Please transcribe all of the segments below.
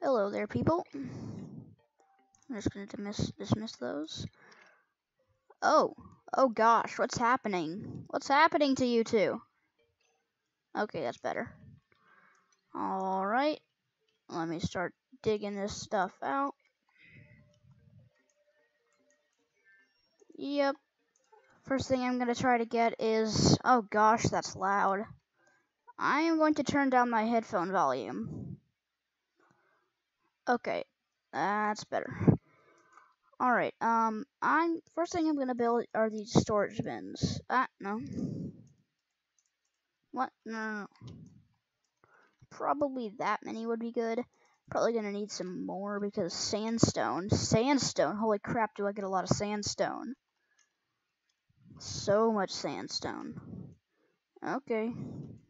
Hello there, people. I'm just gonna dismiss dismiss those. Oh, oh gosh, what's happening? What's happening to you two? Okay, that's better. All right, let me start digging this stuff out. Yep. First thing I'm gonna try to get is, oh gosh, that's loud. I am going to turn down my headphone volume. Okay, that's better. Alright, um, I'm, first thing I'm gonna build are these storage bins. Ah, no. What? No. Probably that many would be good. Probably gonna need some more because sandstone. Sandstone! Holy crap, do I get a lot of sandstone. So much sandstone. Okay.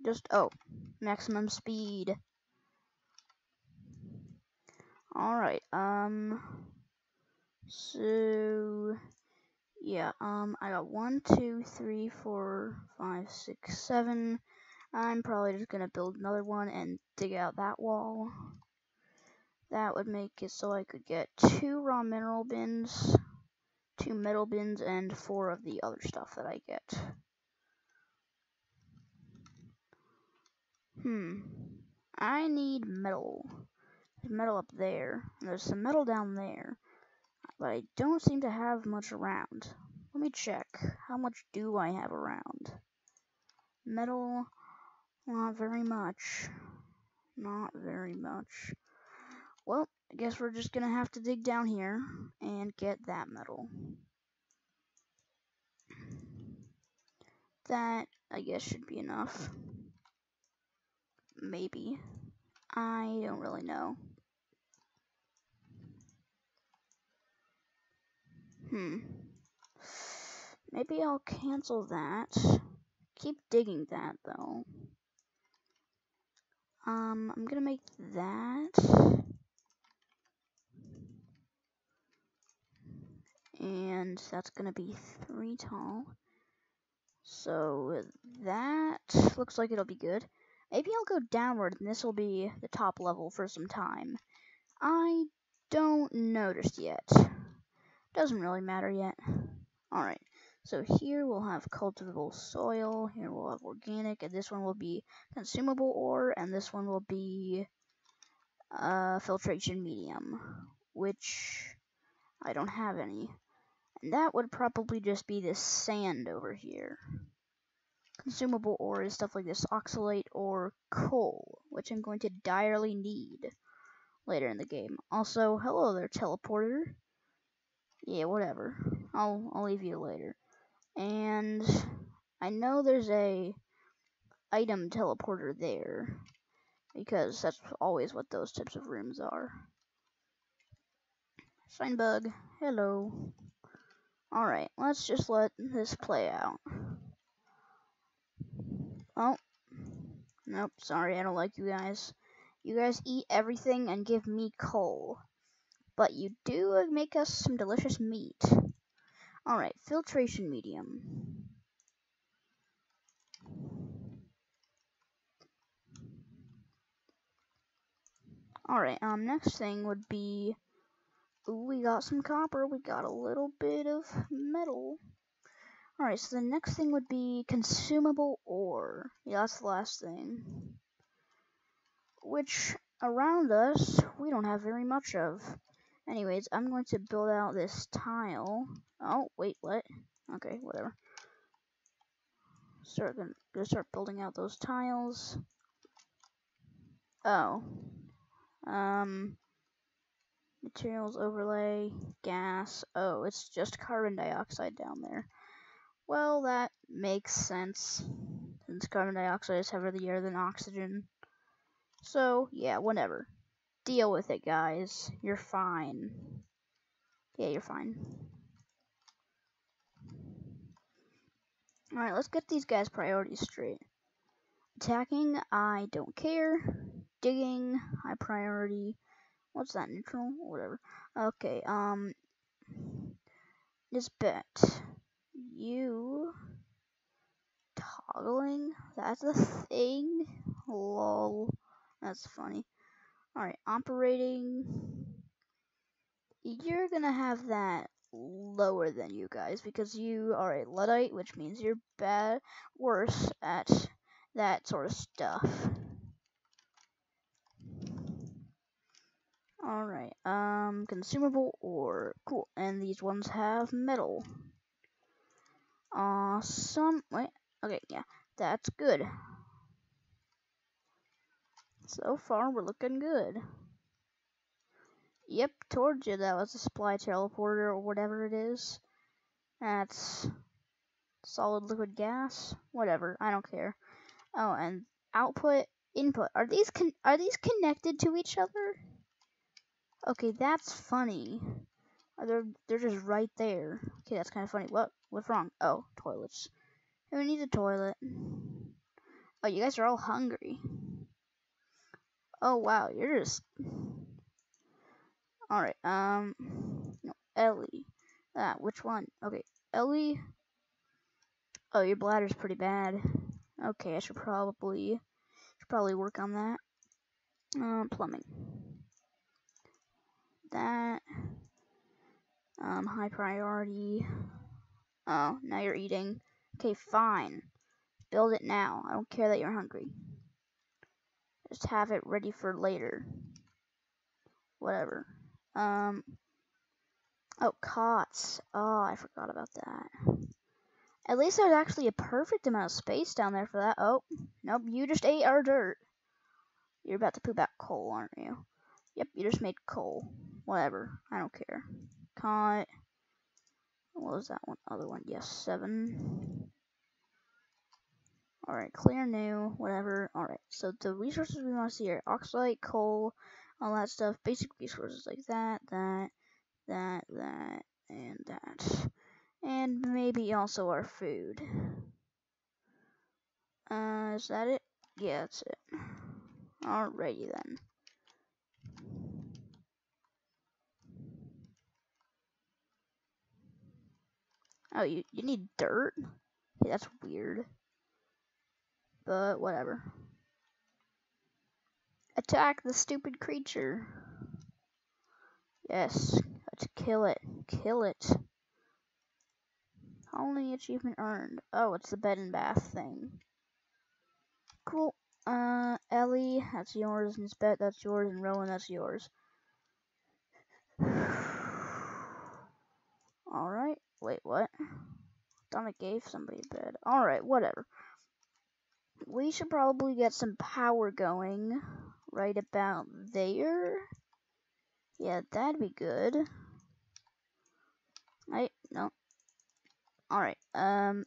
Just, oh, maximum speed. Alright, um, so, yeah, um, I got one, two, three, four, five, six, seven. I'm probably just gonna build another one and dig out that wall. That would make it so I could get two raw mineral bins, two metal bins, and four of the other stuff that I get. Hmm. I need metal. Metal up there. There's some metal down there. But I don't seem to have much around. Let me check. How much do I have around? Metal. Not very much. Not very much. Well, I guess we're just gonna have to dig down here and get that metal. That, I guess, should be enough. Maybe. I don't really know. Hmm. Maybe I'll cancel that. Keep digging that, though. Um, I'm gonna make that. And that's gonna be three tall. So that looks like it'll be good. Maybe I'll go downward and this will be the top level for some time. I don't notice yet. Doesn't really matter yet. Alright, so here we'll have cultivable soil, here we'll have organic, and this one will be consumable ore, and this one will be uh, filtration medium, which I don't have any. And that would probably just be this sand over here consumable ore is stuff like this oxylite or coal, which I'm going to direly need later in the game. Also, hello there, teleporter. Yeah, whatever. I'll I'll leave you later. And I know there's a item teleporter there because that's always what those types of rooms are. Shine bug. Hello. Alright, let's just let this play out. Oh. Nope, sorry, I don't like you guys. You guys eat everything and give me coal. But you do make us some delicious meat. Alright, filtration medium. Alright, um, next thing would be, we got some copper, we got a little bit of metal. Alright, so the next thing would be consumable ore. Yeah, that's the last thing. Which, around us, we don't have very much of. Anyways, I'm going to build out this tile. Oh, wait, what? Okay, whatever. Start gonna, gonna start building out those tiles. Oh. Um materials overlay, gas. Oh, it's just carbon dioxide down there. Well, that makes sense, since carbon dioxide is heavier than oxygen. So, yeah, whatever. Deal with it, guys. You're fine. Yeah, you're fine. Alright, let's get these guys' priorities straight. Attacking, I don't care. Digging, high priority. What's that, neutral? Whatever. Okay, um... This bet you toggling? That's a thing? Lol. That's funny. Alright, operating. You're gonna have that lower than you guys because you are a Luddite, which means you're bad, worse at that sort of stuff. Alright, um, consumable ore. Cool. And these ones have metal. Awesome. Wait, okay, yeah, that's good. So far, we're looking good. Yep, told you that was a supply teleporter or whatever it is. That's solid liquid gas. Whatever, I don't care. Oh, and output, input. Are these are these connected to each other? Okay, that's funny. They're they're just right there. Okay, that's kind of funny. What what's wrong? Oh, toilets. Who needs a toilet? Oh, you guys are all hungry. Oh wow, you're just. All right. Um, no, Ellie. Ah, which one? Okay, Ellie. Oh, your bladder's pretty bad. Okay, I should probably should probably work on that. Um, plumbing that. Um, high priority. Oh, now you're eating. Okay, fine. Build it now. I don't care that you're hungry. Just have it ready for later. Whatever. Um. Oh, cots. Oh, I forgot about that. At least there's actually a perfect amount of space down there for that. Oh, nope, you just ate our dirt. You're about to poop out coal, aren't you? Yep, you just made coal. Whatever. I don't care. Cot. What was that one? Other one. Yes, seven. Alright, clear new, whatever. Alright, so the resources we want to see are oxide, coal, all that stuff. Basic resources like that, that, that, that, and that. And maybe also our food. Uh, is that it? Yeah, that's it. Alrighty then. Oh, you, you need dirt? That's weird. But whatever. Attack the stupid creature. Yes, let's kill it. Kill it. Only achievement earned. Oh, it's the bed and bath thing. Cool. Uh, Ellie, that's yours, and Spet, that's yours, and Rowan, that's yours. Alright. Wait, what? Donna gave somebody a bed. Alright, whatever. We should probably get some power going right about there. Yeah, that'd be good. Right? No. Alright, um,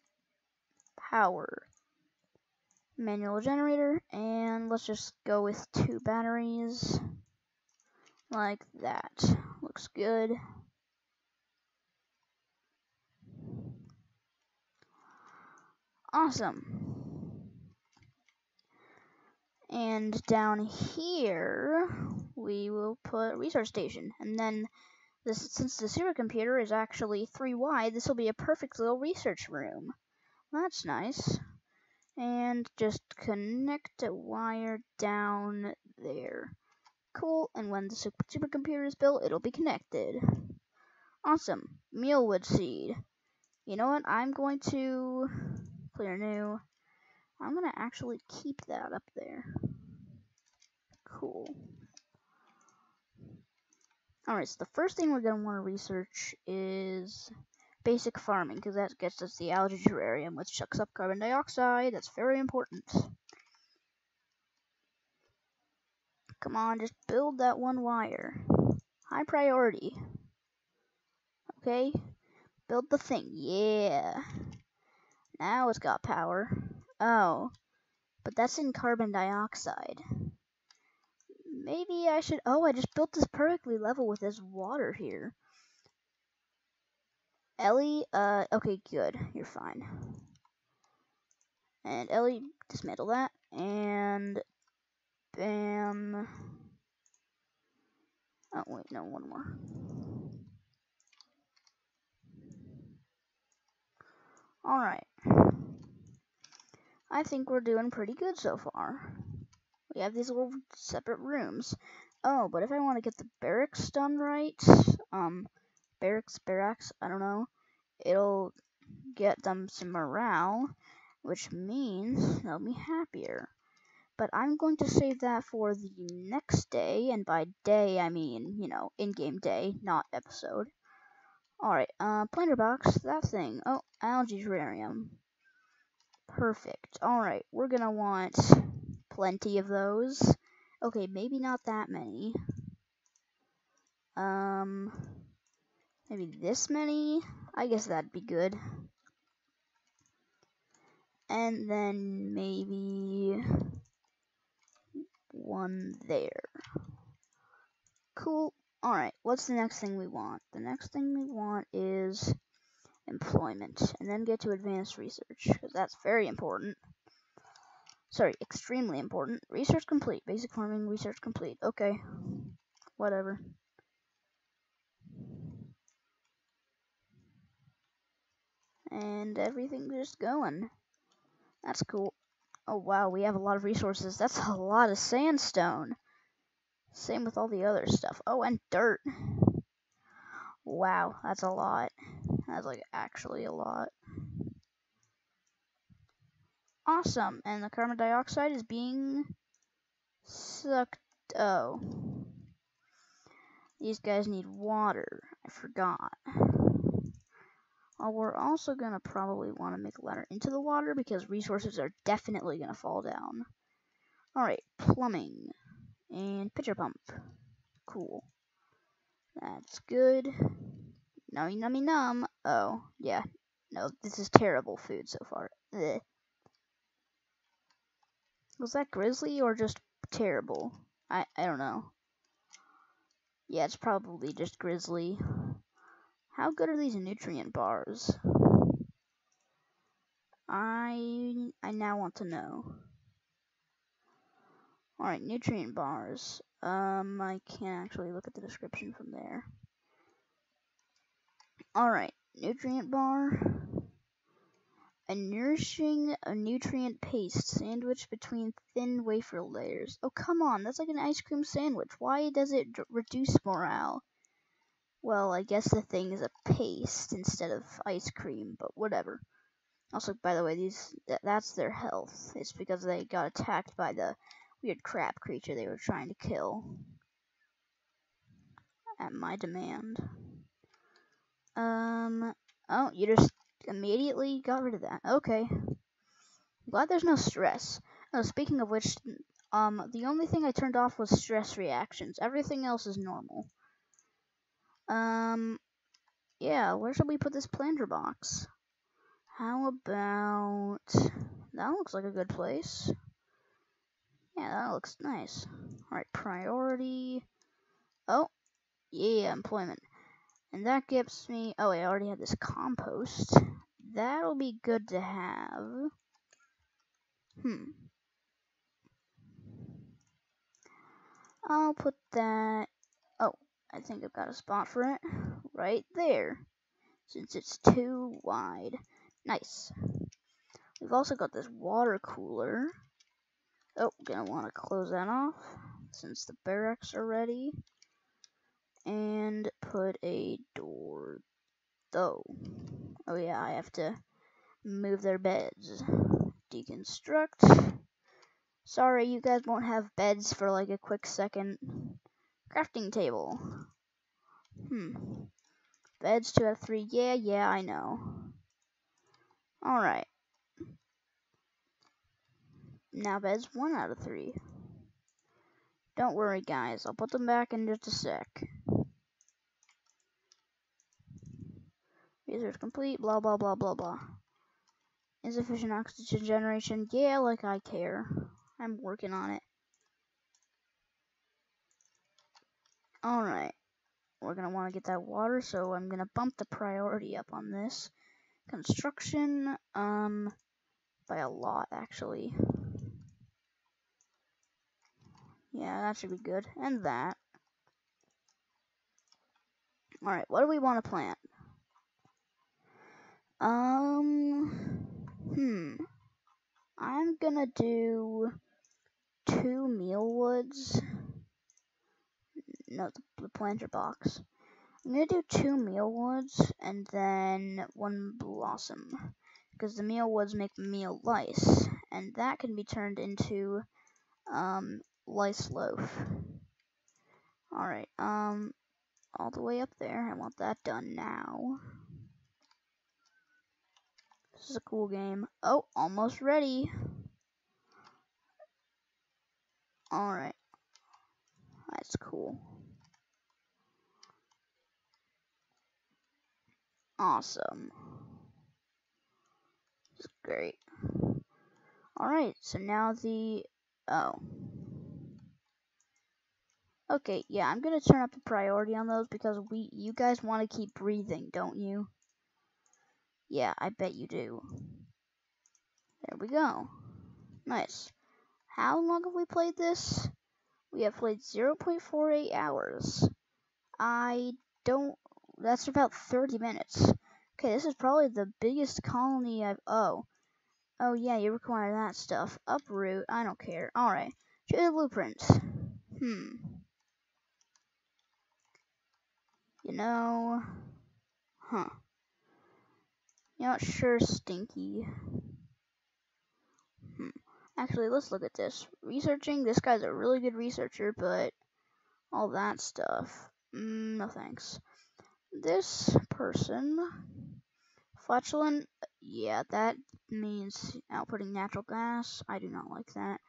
power. Manual generator, and let's just go with two batteries. Like that. Looks good. Awesome. And down here, we will put research station. And then, this, since the supercomputer is actually three wide, this will be a perfect little research room. That's nice. And just connect a wire down there. Cool, and when the super supercomputer is built, it'll be connected. Awesome. Mealwood seed. You know what? I'm going to clear new. I'm going to actually keep that up there. Cool. Alright, so the first thing we're going to want to research is basic farming, because that gets us the algae terrarium, which sucks up carbon dioxide. That's very important. Come on, just build that one wire. High priority. Okay? Build the thing. Yeah. Now it's got power. Oh, but that's in carbon dioxide. Maybe I should, oh, I just built this perfectly level with this water here. Ellie, uh, okay, good, you're fine. And Ellie, dismantle that, and bam. Oh, wait, no, one more. Alright. I think we're doing pretty good so far. We have these little separate rooms. Oh, but if I want to get the barracks done right, um, barracks, barracks, I don't know, it'll get them some morale, which means they'll be happier. But I'm going to save that for the next day, and by day I mean, you know, in-game day, not episode. Alright, uh, planter box, that thing. Oh, algae terrarium. Perfect. Alright, we're gonna want plenty of those. Okay, maybe not that many. Um, maybe this many? I guess that'd be good. And then maybe one there. Cool. Alright, what's the next thing we want? The next thing we want is employment, and then get to advanced research, because that's very important. Sorry, extremely important. Research complete. Basic farming research complete. Okay. Whatever. And everything's just going. That's cool. Oh wow, we have a lot of resources. That's a lot of sandstone. Same with all the other stuff. Oh, and dirt. Wow, that's a lot. That's like actually a lot. Awesome, and the carbon dioxide is being sucked. Oh. These guys need water. I forgot. Well, we're also going to probably want to make a ladder into the water because resources are definitely going to fall down. Alright, plumbing and pitcher pump. Cool. That's good. Nummy nummy num. Oh, yeah. No, this is terrible food so far. Ugh. Was that grizzly or just terrible? I, I don't know. Yeah, it's probably just grizzly. How good are these nutrient bars? I I now want to know. Alright, nutrient bars. Um, I can't actually look at the description from there. Alright, nutrient bar. A nourishing a nutrient paste sandwiched between thin wafer layers. Oh, come on, that's like an ice cream sandwich. Why does it reduce morale? Well, I guess the thing is a paste instead of ice cream, but whatever. Also, by the way, these th that's their health. It's because they got attacked by the weird crab creature they were trying to kill. At my demand. Um, oh, you just immediately got rid of that. Okay. Glad there's no stress. Oh, speaking of which, um, the only thing I turned off was stress reactions. Everything else is normal. Um, yeah, where should we put this planter box? How about, that looks like a good place. Yeah, that looks nice. Alright, priority. Oh, yeah, employment. And that gives me, oh, I already had this compost. That'll be good to have. Hmm. I'll put that, oh, I think I've got a spot for it. Right there. Since it's too wide. Nice. We've also got this water cooler. Oh, gonna want to close that off since the barracks are ready. And put a door, though. Oh yeah, I have to move their beds. Deconstruct. Sorry, you guys won't have beds for like a quick second. Crafting table. Hmm. Beds 2 out of 3. Yeah, yeah, I know. Alright. Now beds 1 out of 3. Don't worry, guys. I'll put them back in just a sec. Research complete, blah, blah, blah, blah, blah. Insufficient oxygen generation. Yeah, like I care. I'm working on it. Alright. We're going to want to get that water, so I'm going to bump the priority up on this. Construction, um, by a lot, actually. Yeah, that should be good. And that. Alright, what do we want to plant? Um, hmm. I'm gonna do two mealwoods no, the, the planter box. I'm gonna do two mealwoods and then one blossom because the mealwoods make meal lice, and that can be turned into um, lice loaf. All right, um, all the way up there. I want that done now. This is a cool game. Oh, almost ready. All right, that's cool. Awesome. This is great. Alright, so now the... Oh. Okay, yeah, I'm gonna turn up the priority on those because we, you guys want to keep breathing, don't you? Yeah, I bet you do. There we go. Nice. How long have we played this? We have played 0.48 hours. I don't that's about 30 minutes. Okay, this is probably the biggest colony I've... Oh. Oh, yeah, you require that stuff. Uproot. I don't care. Alright. Choose the blueprints. Hmm. You know... Huh. You sure stinky. Hmm. Actually, let's look at this. Researching, this guy's a really good researcher, but all that stuff. Mm, no thanks this person, flatulent, yeah, that means outputting natural gas. I do not like that.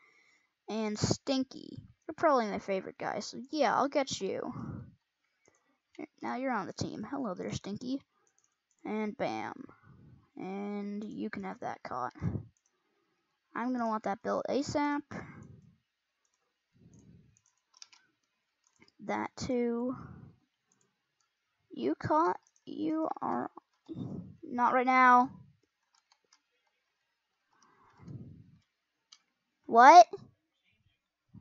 And stinky, you're probably my favorite guy, so yeah, I'll get you. Now you're on the team. Hello there, Stinky. And bam. And you can have that cot. I'm gonna want that built ASAP. That too. You caught. You are not right now. What?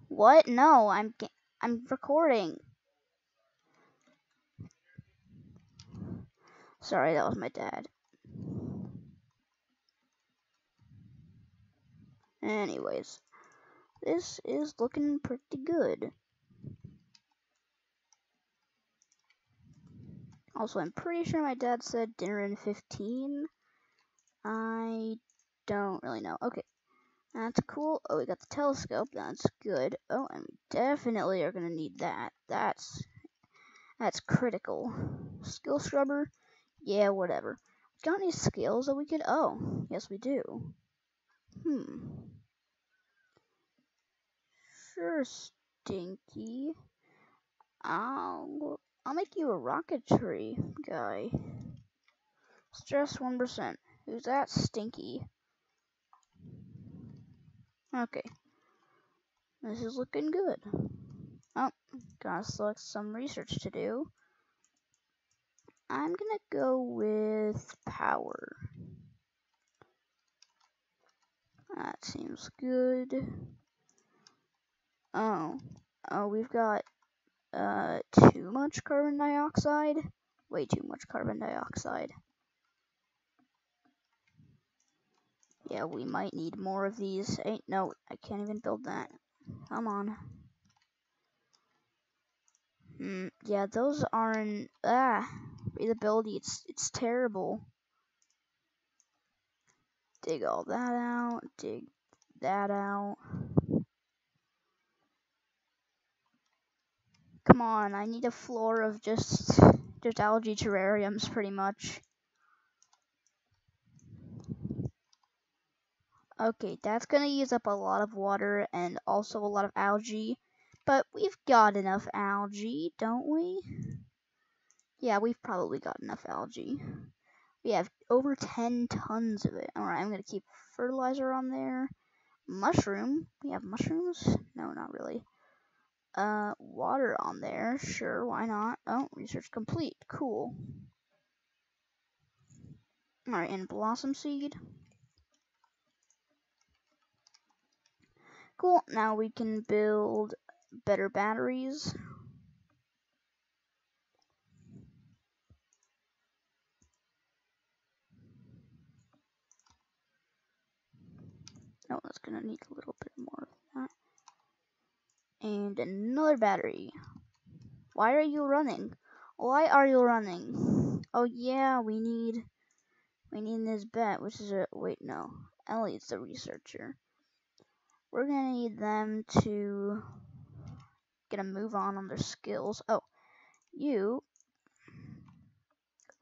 What? No, I'm I'm recording. Sorry, that was my dad. Anyways, this is looking pretty good. Also, I'm pretty sure my dad said dinner in 15. I don't really know. Okay, that's cool. Oh, we got the telescope. That's good. Oh, and we definitely are going to need that. That's that's critical. Skill scrubber? Yeah, whatever. Got any skills that we could... Oh, yes we do. Hmm. Sure, Stinky. I'll I'll make you a rocketry guy. Stress 1%. Who's that? Stinky. Okay. This is looking good. Oh, gotta select some research to do. I'm gonna go with power. That seems good. Oh, oh, we've got uh, too much carbon dioxide. Way too much carbon dioxide. Yeah, we might need more of these. Ain't no, I can't even build that. Come on. Hmm, yeah, those aren't, ah, breathability, it's, it's terrible. Dig all that out, dig that out. Come on, I need a floor of just just algae terrariums pretty much. Okay, that's gonna use up a lot of water and also a lot of algae, but we've got enough algae, don't we? Yeah, we've probably got enough algae. We have over 10 tons of it. Alright, I'm gonna keep fertilizer on there. Mushroom. We have mushrooms? No, not really uh, water on there. Sure, why not? Oh, research complete. Cool. Alright, and blossom seed. Cool, now we can build better batteries. Oh, that's gonna need a little bit more of that and another battery. Why are you running? Why are you running? Oh yeah, we need we need Nisbet, which is a wait no. Ellie's the researcher. We're gonna need them to get a move on on their skills. Oh, you.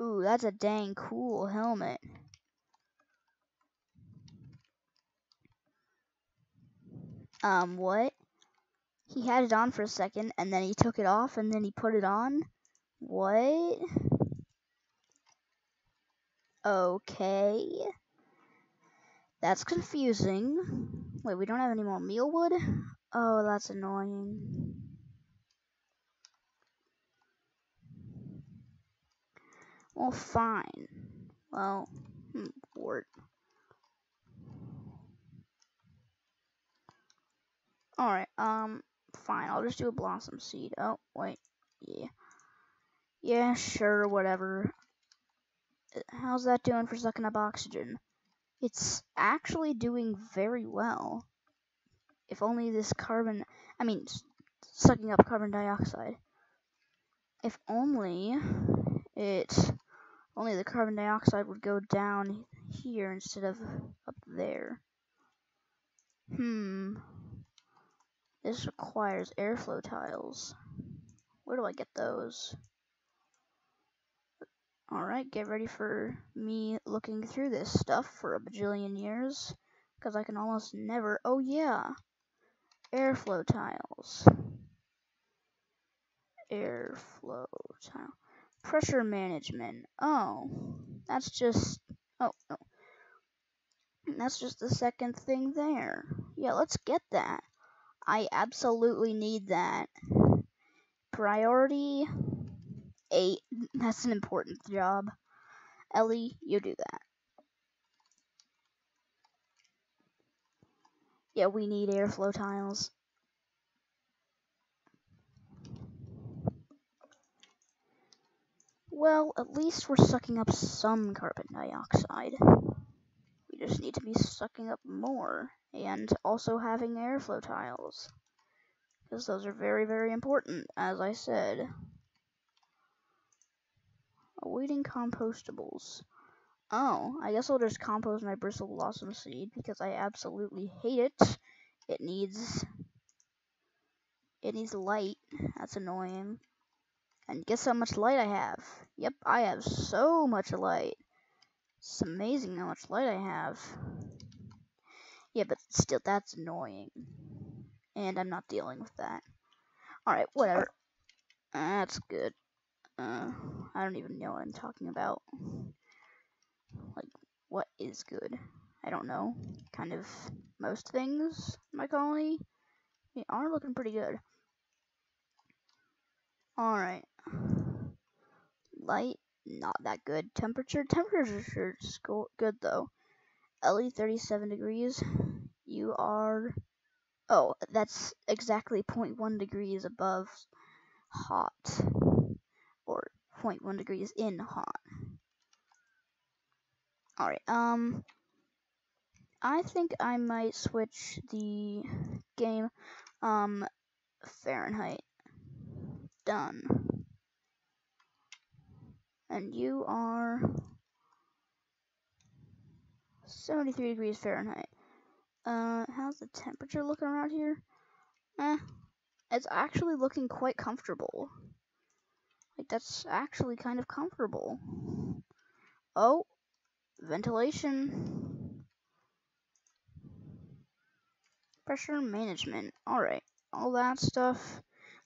Ooh, that's a dang cool helmet. Um, what? He had it on for a second, and then he took it off, and then he put it on? What? Okay. That's confusing. Wait, we don't have any more mealwood? Oh, that's annoying. Well, fine. Well, hmm. Alright, um, fine. I'll just do a blossom seed. Oh, wait. Yeah. Yeah, sure, whatever. How's that doing for sucking up oxygen? It's actually doing very well. If only this carbon, I mean, sucking up carbon dioxide. If only it, only the carbon dioxide would go down here instead of up there. Hmm. This requires airflow tiles. Where do I get those? Alright, get ready for me looking through this stuff for a bajillion years. Because I can almost never... Oh, yeah. Airflow tiles. Airflow tile. Pressure management. Oh. That's just... Oh, no. That's just the second thing there. Yeah, let's get that. I absolutely need that. Priority eight. That's an important job. Ellie, you do that. Yeah, we need airflow tiles. Well, at least we're sucking up some carbon dioxide. We just need to be sucking up more, and also having airflow tiles. Because those are very, very important, as I said. Awaiting compostables. Oh, I guess I'll just compost my bristle blossom seed because I absolutely hate it. It needs it needs light. That's annoying. And guess how much light I have? Yep, I have so much light. It's amazing how much light I have. Yeah, but still, that's annoying. And I'm not dealing with that. Alright, whatever. That's good. Uh, I don't even know what I'm talking about. Like, what is good? I don't know. Kind of most things in my colony they are looking pretty good. Alright. Light, not that good. Temperature, temperature is good though. Ellie, 37 degrees. You are... Oh, that's exactly 0.1 degrees above hot or 0.1 degrees in hot. Alright, um, I think I might switch the game, um, Fahrenheit. Done. And you are 73 degrees Fahrenheit. Uh, how's the temperature looking around here? Eh, it's actually looking quite comfortable. Like, that's actually kind of comfortable. Oh, ventilation. Pressure management. Alright, all that stuff.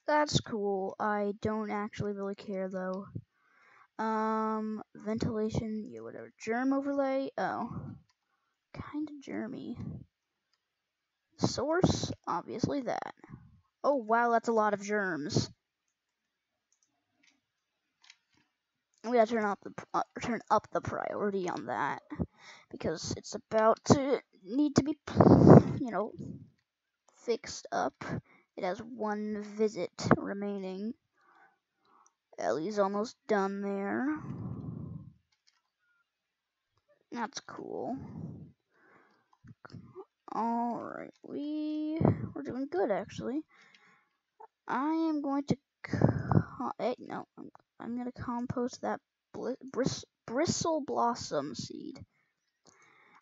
That's cool. I don't actually really care, though. Um, ventilation, yeah, whatever. Germ overlay. Oh, kind of germy. Source, obviously that. Oh, wow, that's a lot of germs. we gotta turn up the uh, turn up the priority on that because it's about to need to be you know fixed up. It has one visit remaining. Ellie's almost done there. That's cool. Alright, we we're doing good actually. I am going to hey, eh, no, I'm, I'm gonna compost that bris bristle blossom seed.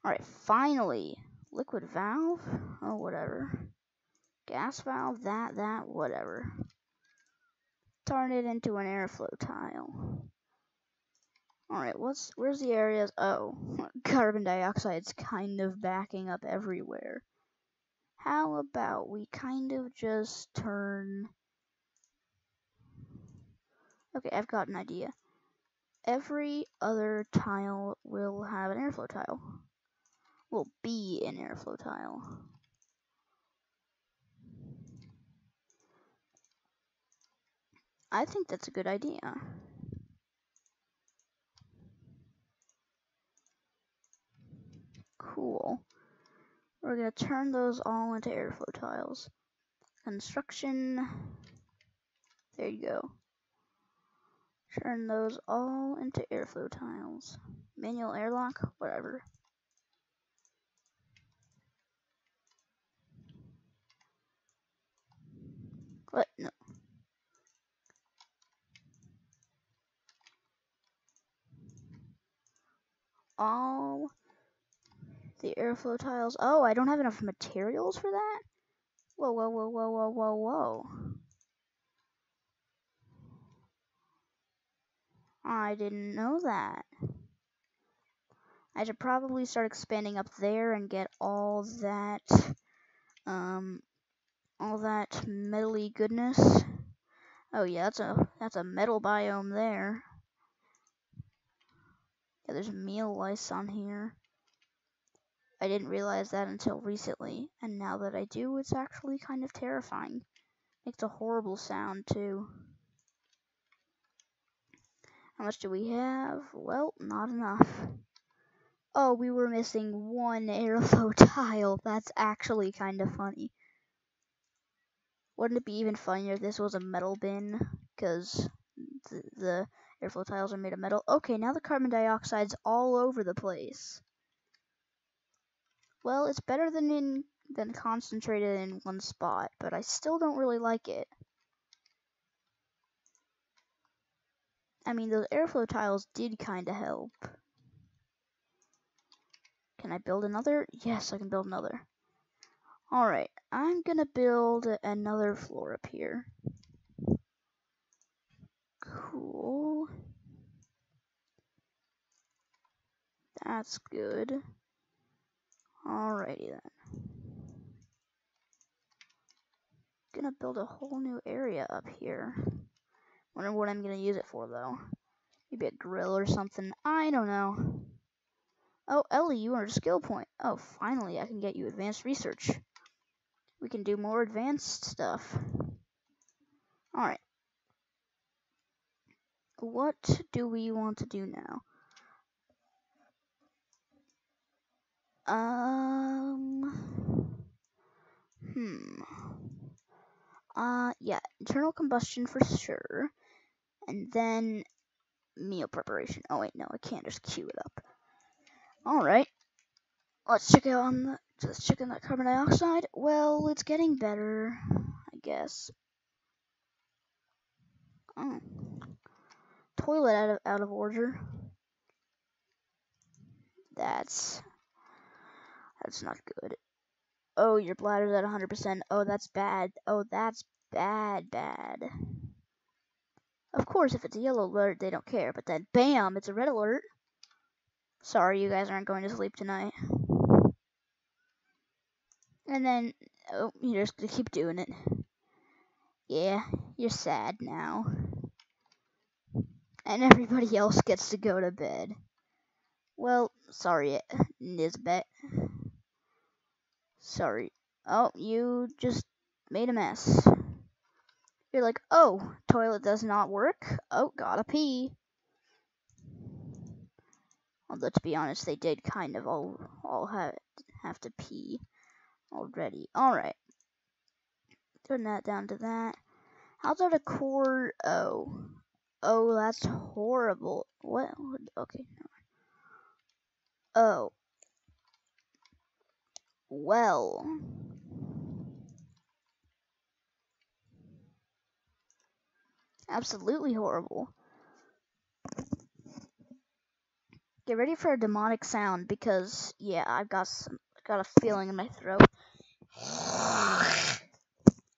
Alright, finally. Liquid valve? Oh, whatever. Gas valve? That, that, whatever. Turn it into an airflow tile. Alright, what's where's the areas? Oh, carbon dioxide's kind of backing up everywhere. How about we kind of just turn... Okay, I've got an idea. Every other tile will have an airflow tile. Will be an airflow tile. I think that's a good idea. Cool. We're going to turn those all into airflow tiles. Construction. There you go. Turn those all into airflow tiles. Manual airlock, whatever. What? No. All the airflow tiles. Oh, I don't have enough materials for that? Whoa, whoa, whoa, whoa, whoa, whoa, whoa. I didn't know that. I should probably start expanding up there and get all that, um, all that metally goodness. Oh yeah, that's a that's a metal biome there. Yeah, there's meal lice on here. I didn't realize that until recently, and now that I do, it's actually kind of terrifying. Makes a horrible sound, too. How much do we have? Well, not enough. Oh, we were missing one airflow tile. That's actually kind of funny. Wouldn't it be even funnier if this was a metal bin? Because the, the airflow tiles are made of metal. Okay, now the carbon dioxide's all over the place. Well, it's better than in than concentrated in one spot, but I still don't really like it. I mean, those airflow tiles did kind of help. Can I build another? Yes, I can build another. Alright, I'm gonna build another floor up here. Cool. That's good. Alrighty then. Gonna build a whole new area up here. Wonder what I'm gonna use it for though. Maybe a grill or something. I don't know. Oh, Ellie, you earned a skill point. Oh, finally, I can get you advanced research. We can do more advanced stuff. Alright. What do we want to do now? Um. Hmm. Uh, yeah, internal combustion for sure. And then meal preparation. Oh, wait, no, I can't just queue it up. Alright. Let's check out on the, let's check on that carbon dioxide. Well, it's getting better, I guess. Oh. Toilet out of, out of order. That's that's not good. Oh, your bladder's at 100%. Oh, that's bad. Oh, that's bad, bad. Of course, if it's a yellow alert, they don't care. But then, bam, it's a red alert. Sorry, you guys aren't going to sleep tonight. And then, oh, you're just going to keep doing it. Yeah, you're sad now. And everybody else gets to go to bed. Well, sorry, Nisbet. Sorry. Oh, you just made a mess. You're like, oh, toilet does not work. Oh, gotta pee. Although, to be honest, they did kind of all, all have, have to pee already. Alright. Turn that down to that. How's that a core? Oh. Oh, that's horrible. What? Okay. Oh. Well. Absolutely horrible. Get ready for a demonic sound because yeah, I've got some got a feeling in my throat.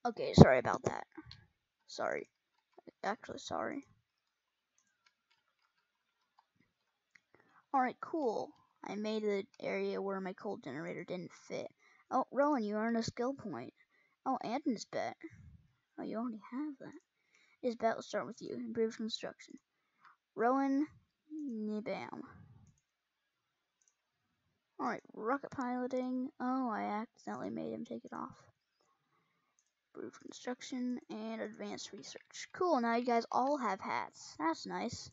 Okay, sorry about that. Sorry. Actually, sorry. Alright, cool. I made an area where my coal generator didn't fit. Oh, Rowan, you earned a skill point. Oh, and Nisbet. Oh, you already have that. Nisbet will start with you. Improved construction. Rowan, bam. Alright, rocket piloting. Oh, I accidentally made him take it off. Improved construction and advanced research. Cool, now you guys all have hats. That's nice.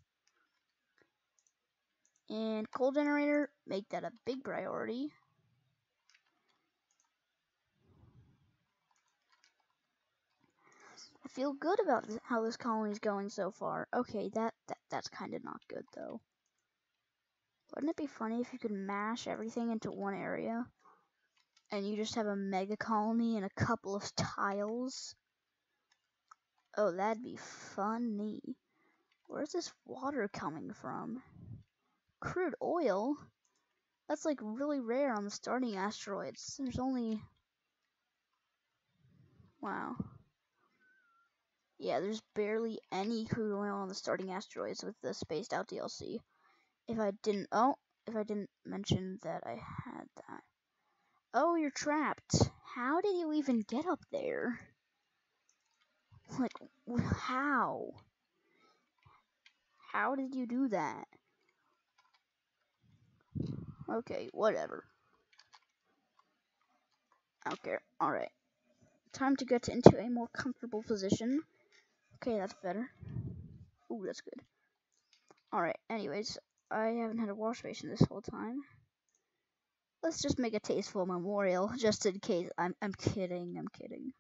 And coal generator, make that a big priority. I feel good about how this colony is going so far. Okay, that, that that's kind of not good though. Wouldn't it be funny if you could mash everything into one area? And you just have a mega colony and a couple of tiles? Oh, that'd be funny. Where's this water coming from? Crude oil? That's like really rare on the starting asteroids. There's only... Wow. Yeah, there's barely any crude oil on the starting asteroids with the spaced out DLC if I didn't, oh, if I didn't mention that I had that. Oh, you're trapped. How did you even get up there? Like, how? How did you do that? Okay, whatever. I don't care. Alright. Time to get into a more comfortable position. Okay, that's better. Ooh, that's good. Alright, anyways, I haven't had a wash basin this whole time. Let's just make a tasteful memorial, just in case. I'm, I'm kidding, I'm kidding.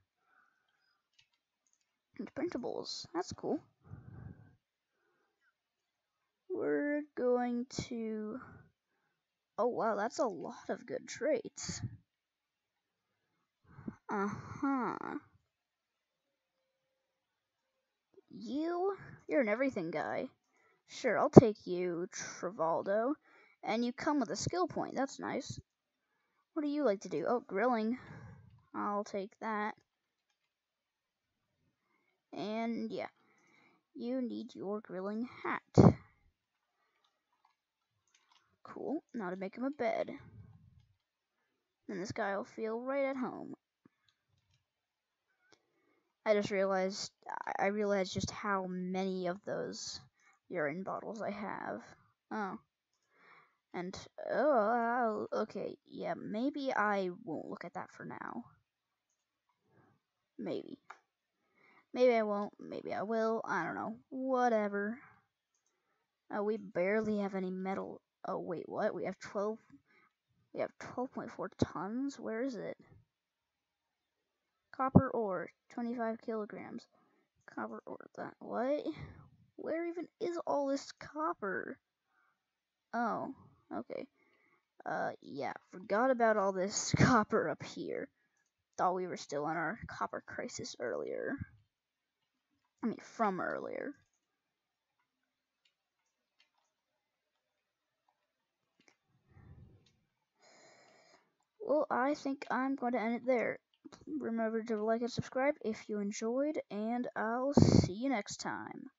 And printables, that's cool. We're going to... Oh wow, that's a lot of good traits. Uh-huh. You? You're an everything guy. Sure, I'll take you, Travaldo. And you come with a skill point. That's nice. What do you like to do? Oh, grilling. I'll take that. And yeah, you need your grilling hat. Cool. Now to make him a bed. Then this guy will feel right at home. I just realized, I realized just how many of those urine bottles I have. Oh. And, oh, okay, yeah, maybe I won't look at that for now. Maybe. Maybe I won't, maybe I will, I don't know, whatever. Oh, we barely have any metal. Oh, wait, what? We have 12, we have 12.4 tons? Where is it? Copper ore, 25 kilograms. Copper ore, that, what? Where even is all this copper? Oh, okay. Uh, yeah, forgot about all this copper up here. Thought we were still in our copper crisis earlier. I mean, from earlier. Well, I think I'm going to end it there. Remember to like and subscribe if you enjoyed, and I'll see you next time.